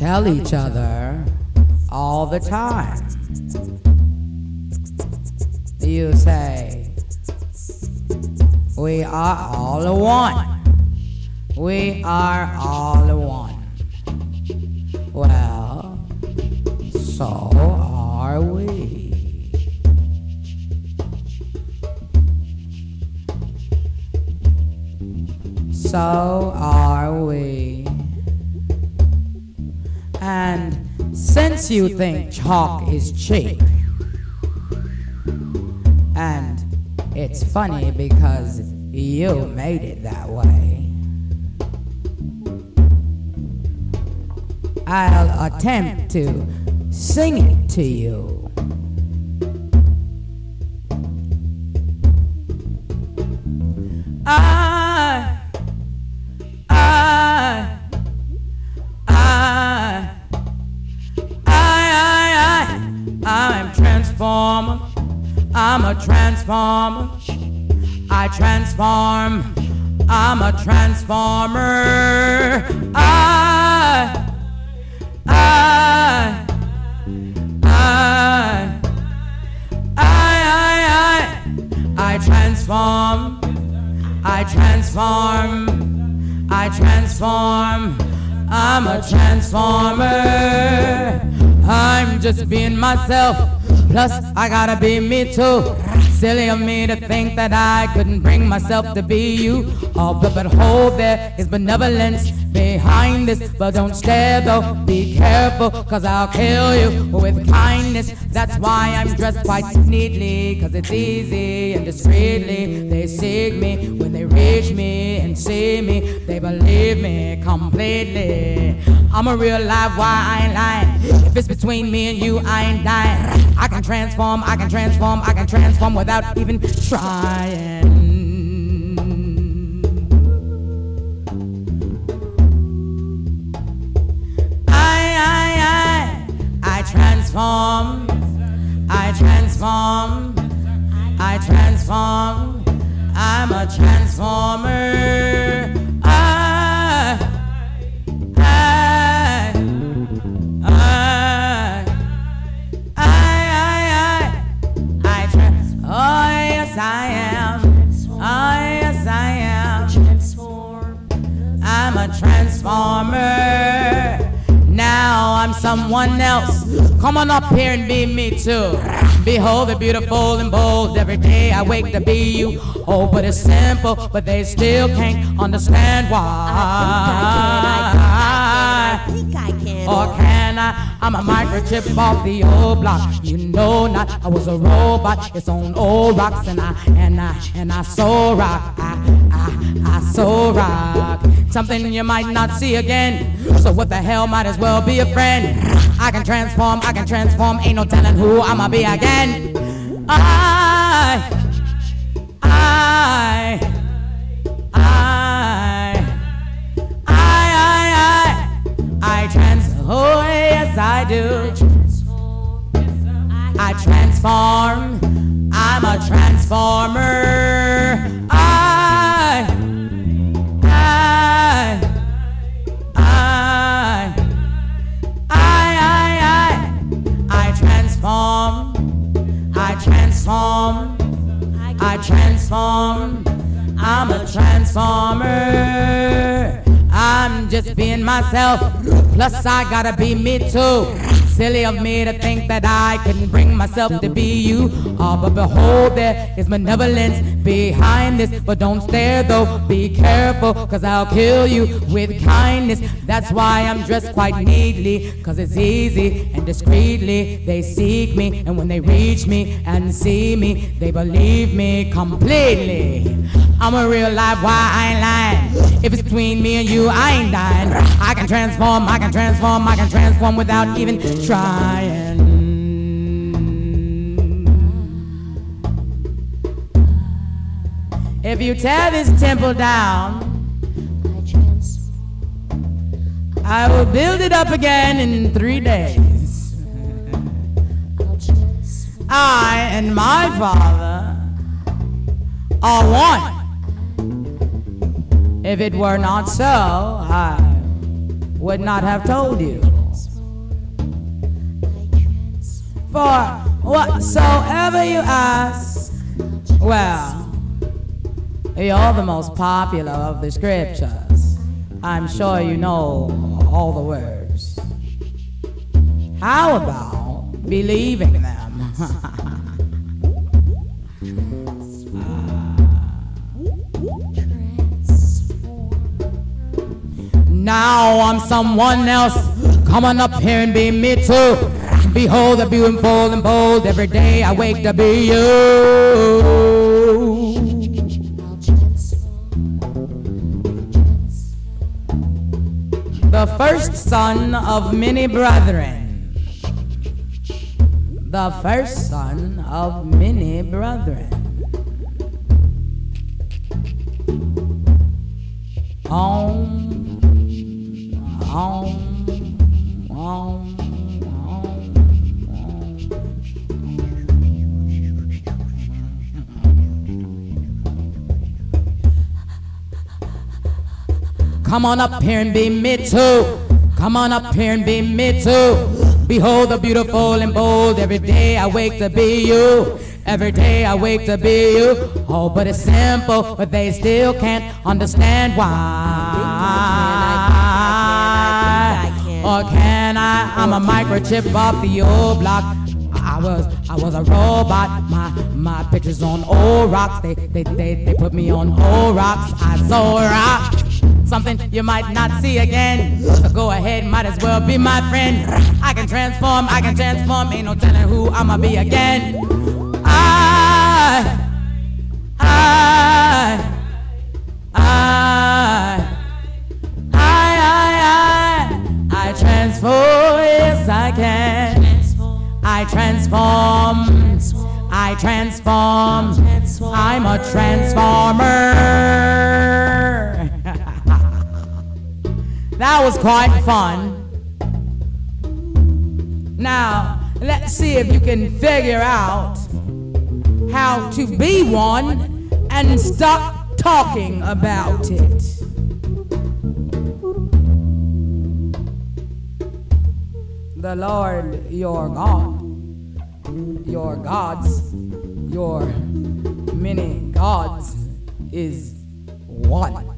tell each other all the time. You say, We are all one. We are all one. Well, so are we. So are we. Since you think chalk is cheap, and it's funny because you made it that way. I'll attempt to sing it to you. I, transformer. I'm a transformer. I transform. I'm a transformer. I, I, I, I, I, I, I transform. I transform. I transform. I'm a transformer. I'm just being myself. Plus, I gotta be me too. Silly of me to think that I couldn't bring myself to be you. Oh, but but hold there is benevolence behind this. But don't stare though, be careful, cause I'll kill you with kindness. That's why I'm dressed quite neatly, cause it's easy and discreetly. They seek me when they reach me and see me, they believe me completely. I'm a real live why I ain't lying. If it's between me and you, I ain't dying. I can transform, I can transform, I can transform without even trying. Transform, I transform, I transform, I'm a transformer. I, I, I, I, I, I, I oh yes I am, oh yes I am. I'm a transformer. Now I'm someone else. Come on up here and be me too. Behold the beautiful and bold. Every day I wake to be you. Oh, but it's simple, but they still can't understand why. I think I can. Or can I? I'm a microchip off the old block. You know not, I was a robot. It's on old rocks, and I and I and I so rock. I I I so rock. Something you might not see again. So what the hell? Might as well be a friend. I can transform. I can transform. Ain't no telling who I'ma be again. I I I I I I trans oh yes I do. I transform. I'm a transformer. Transform. I'm a transformer. I'm just being myself. Plus, I gotta be me too. Silly of me to think that I couldn't bring myself to be you. Oh, but behold, there is benevolence behind this. But don't stare though, be careful, cause I'll kill you with kindness. That's why I'm dressed quite neatly, cause it's easy and discreetly. They seek me, and when they reach me and see me, they believe me completely. I'm a real live why I ain't lying. If it's between me and you, I ain't dying. I can transform, I can transform, I can transform without even trying. If you tear this temple down, I will build it up again in three days. I and my father are one. If it were not so, I would not have told you. For whatsoever you ask, well, you're the most popular of the scriptures. I'm sure you know all the words. How about believing them? now I'm someone else. Come on up here and be me too. Behold the beautiful and bold. Every day I wake to be you. The first son of many brethren. The first son of many brethren. Om, Come on up here and be me too. Come on up here and be me too. Behold the beautiful and bold. Every day I wake to be you. Every day I wake to be you. Oh, but it's simple, but they still can't understand why. Or can I? I'm a microchip off the old block. I was I was a robot. My my pictures on old rocks. They they they, they put me on old rocks. I saw rock something you might not see again. So go ahead, might as well be my friend. I can transform, I can transform, ain't no telling who I'ma be again. I, I, I, I, I, I, I transform, yes I can. I transform, I transform, I'm a transformer. That was quite fun. Now, let's see if you can figure out how to be one and stop talking about it. The Lord your God, your gods, your many gods is one.